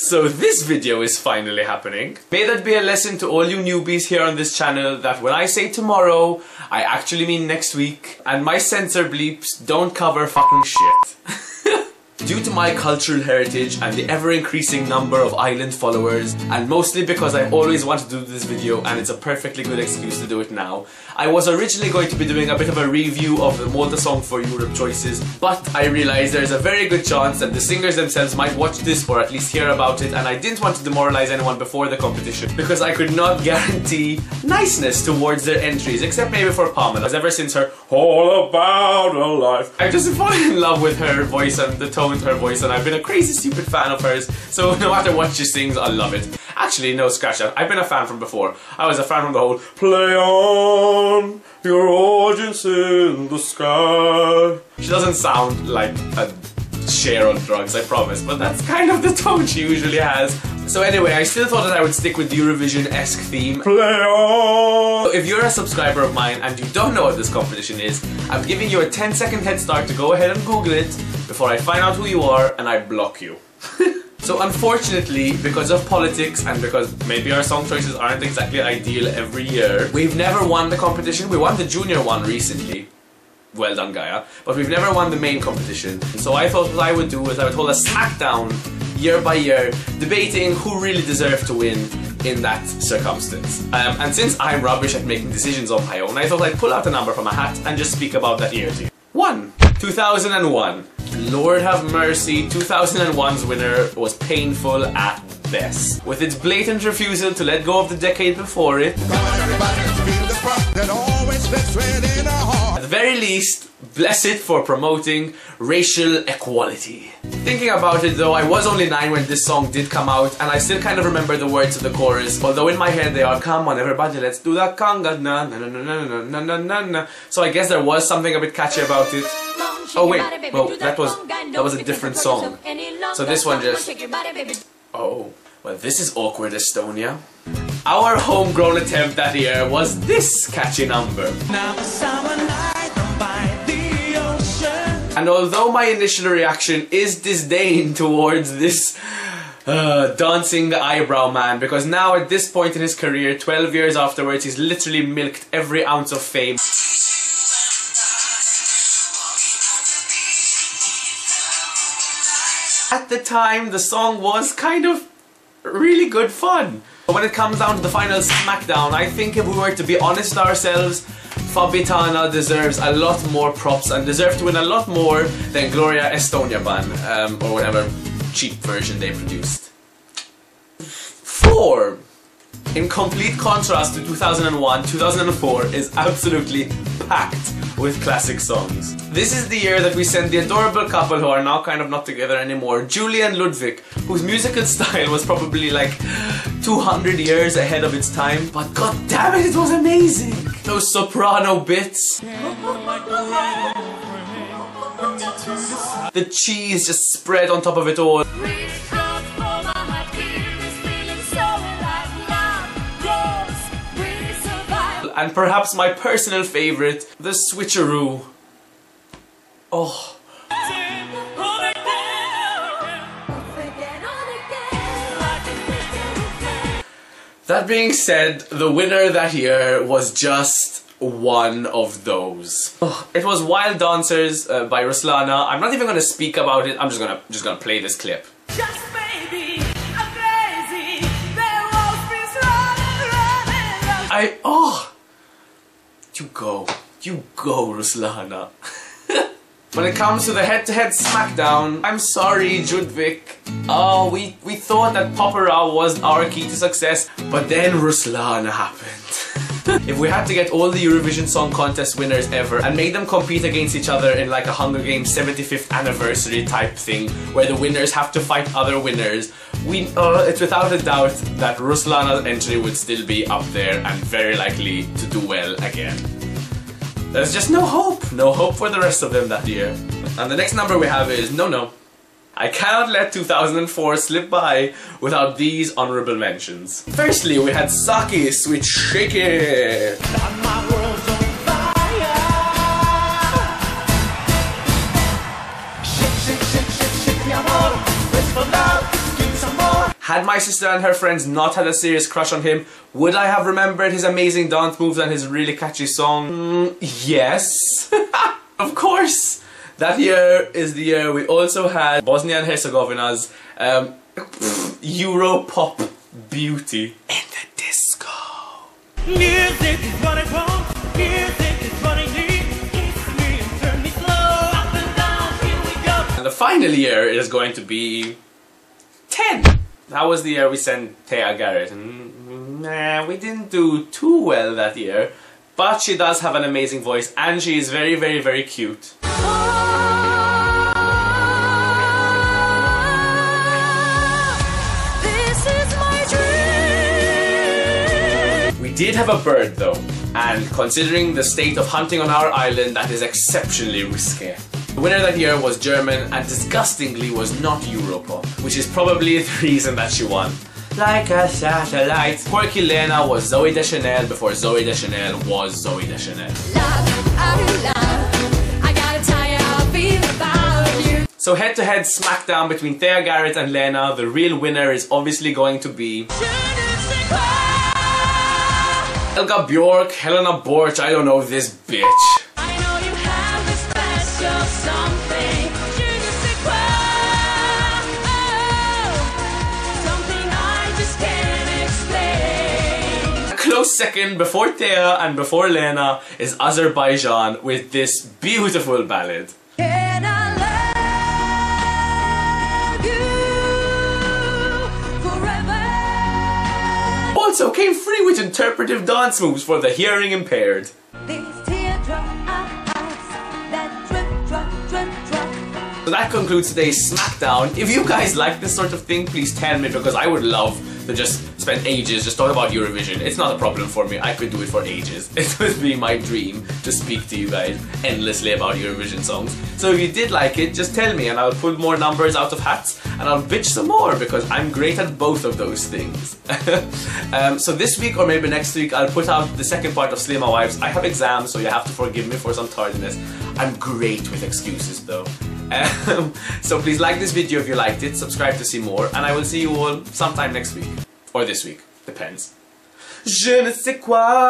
So this video is finally happening. May that be a lesson to all you newbies here on this channel that when I say tomorrow, I actually mean next week. And my censor bleeps don't cover fucking shit. Due to my cultural heritage and the ever-increasing number of island followers, and mostly because I always wanted to do this video and it's a perfectly good excuse to do it now, I was originally going to be doing a bit of a review of the Malta Song for Europe choices, but I realized there's a very good chance that the singers themselves might watch this or at least hear about it, and I didn't want to demoralize anyone before the competition because I could not guarantee niceness towards their entries, except maybe for Pamela, because ever since her All About a Life, I just fallen in love with her voice and the tone her voice and I've been a crazy stupid fan of hers so no matter what she sings I love it. Actually no scratch that. I've been a fan from before. I was a fan from the whole Play on your audience in the sky. She doesn't sound like a Cher on drugs, I promise, but that's kind of the tone she usually has. So anyway, I still thought that I would stick with the Eurovision-esque theme. Play on! If you're a subscriber of mine and you don't know what this competition is, I'm giving you a 10 second head start to go ahead and Google it before I find out who you are and I block you. so unfortunately, because of politics and because maybe our song choices aren't exactly ideal every year, we've never won the competition. We won the junior one recently. Well done, Gaia. But we've never won the main competition. So I thought what I would do is I would hold a smackdown year by year, debating who really deserved to win in that circumstance. Um, and since I'm rubbish at making decisions on my own, I thought I'd pull out a number from a hat and just speak about that year to you. 1. 2001. Lord have mercy, 2001's winner was painful at best. With its blatant refusal to let go of the decade before it, at the very least, bless it for promoting racial equality. Thinking about it though, I was only 9 when this song did come out and I still kind of remember the words of the chorus, although in my head they are come on everybody let's do that conga na na na na na na na na na So I guess there was something a bit catchy about it. Oh wait, well that was that was a different song. So this one just Oh, well this is awkward Estonia. Our homegrown attempt that year was this catchy number. And although my initial reaction is disdain towards this uh, dancing eyebrow man because now at this point in his career, 12 years afterwards, he's literally milked every ounce of fame. At the time, the song was kind of really good fun. But when it comes down to the final smackdown, I think if we were to be honest ourselves, Fabitana deserves a lot more props and deserves to win a lot more than Gloria Estonia Ban, um, or whatever cheap version they produced. 4. In complete contrast to 2001, 2004 is absolutely packed with classic songs. This is the year that we sent the adorable couple who are now kind of not together anymore, Julie and Ludwig, whose musical style was probably like 200 years ahead of its time, but god damn it, it was amazing! Those soprano bits. The cheese just spread on top of it all. And perhaps my personal favorite, the switcheroo. Oh. That being said, the winner that year was just one of those. Oh, it was Wild Dancers uh, by Ruslana. I'm not even gonna speak about it. I'm just gonna just gonna play this clip. I oh you go. You go, Ruslana. when it comes to the head-to-head -head smackdown, I'm sorry, Judvik. Oh, we, we thought that Popera was our key to success, but then Ruslana happened. if we had to get all the Eurovision Song Contest winners ever and make them compete against each other in like a Hunger Games 75th anniversary type thing where the winners have to fight other winners, we uh, it's without a doubt that Ruslana's entry would still be up there and very likely to do well again. There's just no hope. No hope for the rest of them that year. And the next number we have is No No. I cannot let 2004 slip by without these honorable mentions. Firstly, we had Saki Sweet Shake It. Had my sister and her friends not had a serious crush on him, would I have remembered his amazing dance moves and his really catchy song? Mm, yes. of course. That year is the year we also had Bosnia and Herzegovina's um, Euro pop beauty in the disco. Music is what I want. Music is what I need. me and turn me slow. Up and down, here we go. And the final year is going to be 10. That was the year we sent Thea Garrett. And, nah, we didn't do too well that year. But she does have an amazing voice and she is very, very, very cute. We did have a bird though, and considering the state of hunting on our island, that is exceptionally risky. The winner that year was German and disgustingly was not Europop, which is probably the reason that she won. Like a satellite. Quirky Lena was Zooey Deschanel before Zooey Deschanel was Zooey Deschanel. So head to head smackdown between Thea Garrett and Lena, the real winner is obviously going to be... Helga Bjork, Helena Borch, I don't know this bitch. Second before Thea and before Lena is Azerbaijan with this beautiful ballad. also came free with interpretive dance moves for the hearing impaired. So that concludes today's SmackDown. If you guys like this sort of thing, please tell me because I would love to just spend ages just talking about Eurovision. It's not a problem for me. I could do it for ages. It would be my dream to speak to you guys endlessly about Eurovision songs. So if you did like it, just tell me and I'll pull more numbers out of hats and I'll bitch some more because I'm great at both of those things. um, so this week or maybe next week I'll put out the second part of Slay My Wives. I have exams so you have to forgive me for some tardiness. I'm great with excuses though. Um, so please like this video if you liked it, subscribe to see more, and I will see you all sometime next week. Or this week, depends. Je ne sais quoi